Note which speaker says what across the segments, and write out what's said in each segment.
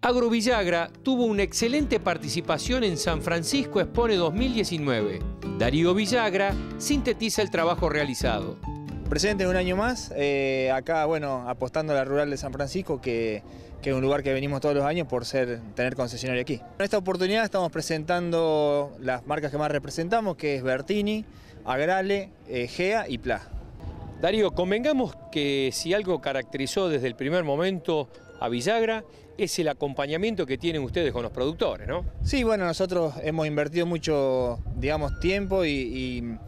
Speaker 1: Agrovillagra tuvo una excelente participación en San Francisco Expone 2019. Darío Villagra sintetiza el trabajo realizado.
Speaker 2: Presente un año más, eh, acá bueno, apostando a la rural de San Francisco, que, es un lugar que venimos todos los años por ser, tener concesionario aquí. En esta oportunidad estamos presentando las marcas que más representamos, que es Bertini, Agrale, eh, Gea y Pla.
Speaker 1: Darío, convengamos que si algo caracterizó desde el primer momento a Villagra es el acompañamiento que tienen ustedes con los productores, ¿no?
Speaker 2: Sí, bueno, nosotros hemos invertido mucho, digamos, tiempo y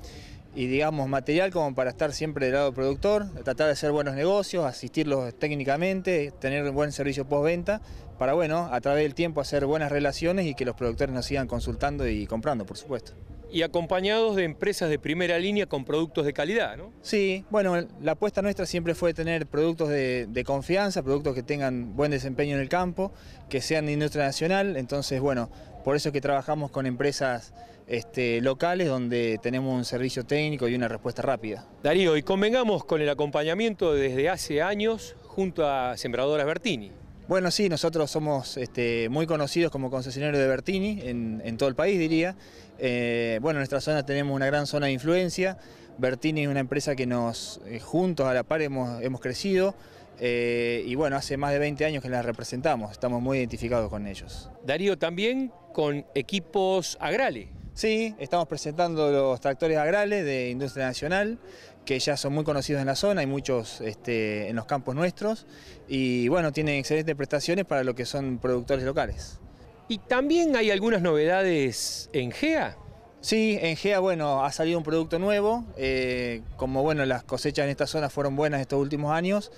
Speaker 2: digamos material como para estar siempre del lado del productor, tratar de hacer buenos negocios, asistirlos técnicamente, tener un buen servicio postventa, para bueno, a través del tiempo hacer buenas relaciones y que los productores nos sigan consultando y comprando, por supuesto.
Speaker 1: Y acompañados de empresas de primera línea con productos de calidad, ¿no?
Speaker 2: Sí, bueno, la apuesta nuestra siempre fue tener productos de, de confianza, productos que tengan buen desempeño en el campo, que sean de industria nacional, entonces bueno, por eso es que trabajamos con empresas este, locales donde tenemos un servicio técnico y una respuesta rápida.
Speaker 1: Darío, y convengamos con el acompañamiento desde hace años junto a Sembradoras Bertini.
Speaker 2: Bueno, sí, nosotros somos este, muy conocidos como concesionarios de Bertini en, todo el país, diría. Eh, bueno, en nuestra zona tenemos una gran zona de influencia. Bertini es una empresa que nos, eh, juntos a la par hemos, crecido. Eh, y bueno, hace más de 20 años que la representamos, estamos muy identificados con ellos.
Speaker 1: Darío, también con equipos agrales.
Speaker 2: Sí, estamos presentando los tractores agrales de Industria Nacional, que ya son muy conocidos en la zona, hay muchos este, en los campos nuestros, y bueno, tienen excelentes prestaciones para lo que son productores locales.
Speaker 1: ¿Y también hay algunas novedades en GEA?
Speaker 2: Sí, en GEA, bueno, ha salido un producto nuevo, eh, como bueno, las cosechas en esta zona fueron buenas estos últimos años,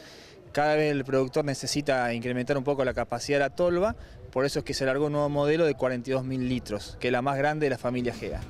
Speaker 2: cada vez el productor necesita incrementar un poco la capacidad de la tolva, por eso es que se largó un nuevo modelo de 42.000 litros, que es la más grande de la familia GEA.